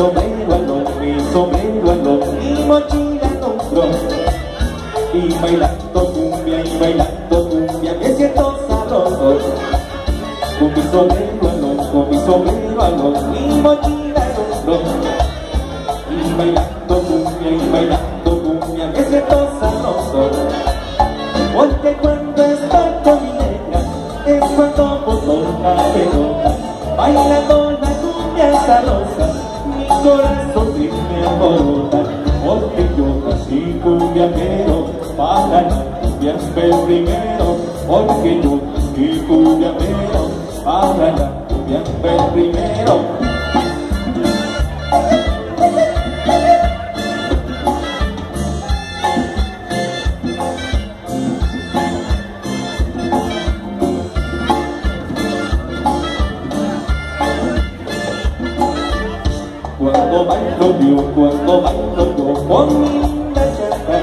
sombrero al hombro, mi sombrero al hombro, mi mochila al hombro. Y bailando cumbia, y bailando cumbia, me siento sabroso. Con mi sombrero al hombro, mi sombrero al hombro, mi mochila al hombro. Y bailando cumbia, y bailando cumbia, me siento sabroso. Porque cuando estoy con mi negra, es cuando boto la pelota, bailando la cumbia sabrosa, corazón sí me alborota, porque yo nací cumbiamero, para la cumbia fue primero, porque yo nací cumbiamero, para la cumbia fue primero. Cuando bailo con mi linda chata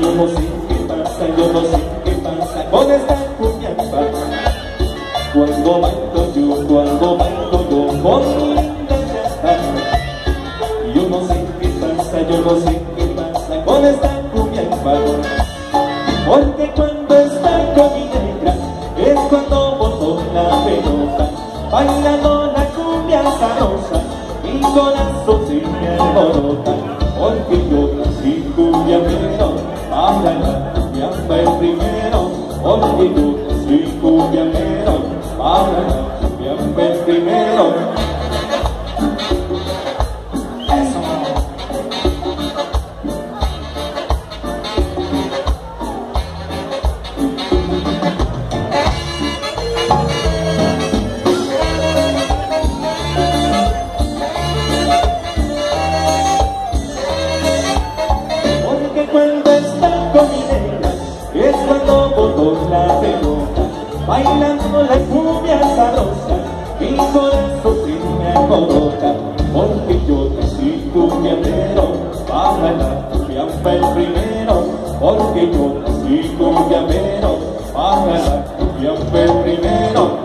Yo no sé qué pasa, yo no sé qué pasa con esta cumbia Cuando bailo yo, cuando bailo yo con mi linda chata Yo no sé qué pasa, yo no sé qué pasa con esta cumbia Porque cuando está con mi negra es cuando boto la pelota Bailando la cumbia sabrosa mi corazón se me alborota porque yo nací cumbiamero para la cumbia fue bailando la cumbia sabrosa mi corazón se me porque yo el primero porque yo nací cumbianero para bailar el primero.